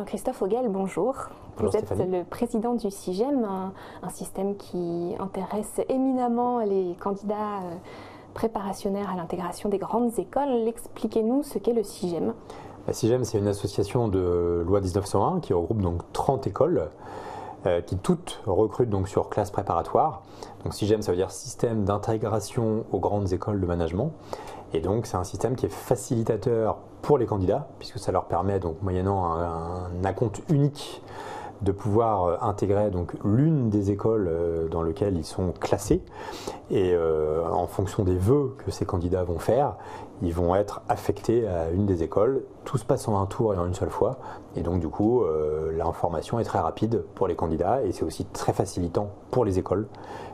Jean-Christophe Auguel, bonjour. bonjour. Vous êtes le président du CIGEM, un, système qui intéresse éminemment les candidats euh, préparationnaires à l'intégration des grandes écoles. Expliquez-nous ce qu'est le CIGEM. La CIGEM, c'est une association de loi 1901 qui regroupe donc 30 écoles euh, qui toutes recrutent donc sur classe préparatoire. Donc CIGEM, ça veut dire système d'intégration aux grandes écoles de management. Et donc c'est un système qui est facilitateur pour les candidats, puisque ça leur permet, donc moyennant un, un acompte unique, de pouvoir euh, intégrer donc l'une des écoles euh, dans lesquelles ils sont classés et euh, en fonction des vœux que ces candidats vont faire, ils vont être affectés à une des écoles. Tout se passe en un tour et en une seule fois et donc du coup l'information est très rapide pour les candidats et c'est aussi très facilitant pour les écoles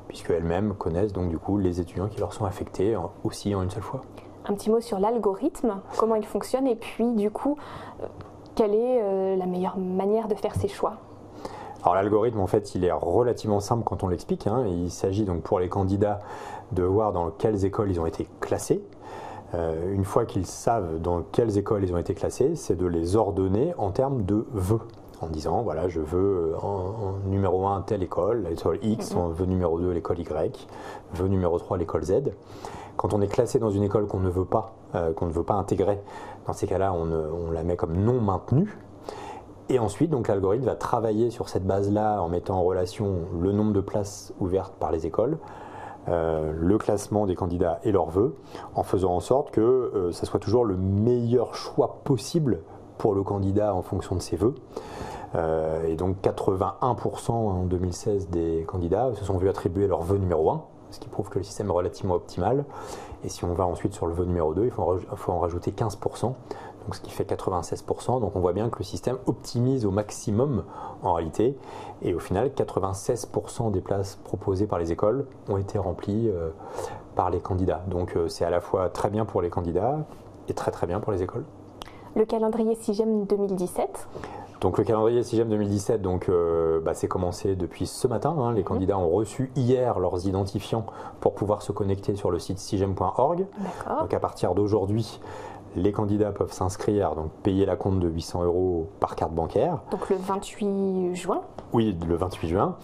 puisqu'elles-mêmes connaissent donc du coup les étudiants qui leur sont affectés aussi en une seule fois. Un petit mot sur l'algorithme, comment il fonctionne et puis du coup quelle est la meilleure manière de faire ses choix? Alors l'algorithme, en fait, il est relativement simple quand on l'explique. Hein. Il s'agit donc pour les candidats de voir dans quelles écoles ils ont été classés. Euh, une fois qu'ils savent dans quelles écoles ils ont été classés, c'est de les ordonner en termes de vœux. En disant, voilà, je veux euh, en, numéro 1 telle école, l'école X, en vœu numéro 2 l'école Y, vœu numéro 3 l'école Z. Quand on est classé dans une école qu'on ne veut pas, euh, qu'on ne veut pas intégrer, dans ces cas-là, on, on la met comme non maintenue. Et ensuite, donc l'algorithme va travailler sur cette base-là en mettant en relation le nombre de places ouvertes par les écoles, euh, le classement des candidats et leurs vœux, en faisant en sorte que euh, ça soit toujours le meilleur choix possible pour le candidat en fonction de ses vœux. Euh, et donc 81% en 2016 des candidats se sont vus attribuer leur vœu numéro 1, ce qui prouve que le système est relativement optimal. Et si on va ensuite sur le vœu numéro 2, il faut en, rajouter 15% donc ce qui fait 96%. Donc on voit bien que le système optimise au maximum en réalité. Et au final, 96% des places proposées par les écoles ont été remplies euh, par les candidats. Donc euh, c'est à la fois très bien pour les candidats et très très bien pour les écoles. Le calendrier SIGEM 2017 donc le calendrier SIGEM 2017, donc euh, bah, c'est commencé depuis ce matin. Hein. Les mhm. candidats ont reçu hier leurs identifiants pour pouvoir se connecter sur le site sigem.org. Donc à partir d'aujourd'hui, les candidats peuvent s'inscrire, donc payer la compte de 800 euros par carte bancaire. Donc le 28 juin Oui, le 28 juin.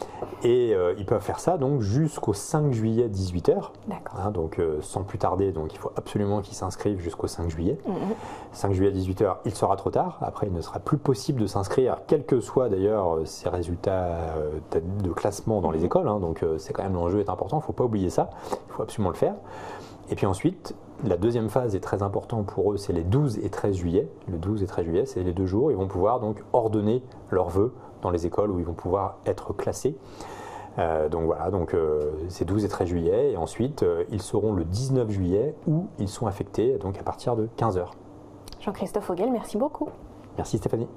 Et euh, ils peuvent faire ça donc jusqu'au 5 juillet 18h. D'accord. Hein, donc euh, sans plus tarder, donc il faut absolument qu'ils s'inscrivent jusqu'au 5 juillet. 5 mhm. juillet 18h, il sera trop tard. Après, il ne sera plus possible de s'inscrire, quels que soient d'ailleurs euh, ces résultats de classement dans les mhm. écoles. Hein. donc c'est quand même l'enjeu est important, il ne faut pas oublier ça. Il faut absolument le faire. Et puis ensuite, la deuxième phase est très importante pour eux, c'est les 12 et 13 juillet. Le 12 et 13 juillet, c'est les deux jours. Ils vont pouvoir donc ordonner leurs vœux dans les écoles où ils vont pouvoir être classés. Euh, donc voilà, donc euh, c'est 12 et 13 juillet. Et ensuite, euh, ils seront le 19 juillet où ils sont affectés, donc à partir de 15h. Jean-Christophe Auguel, merci beaucoup. Merci Stéphanie.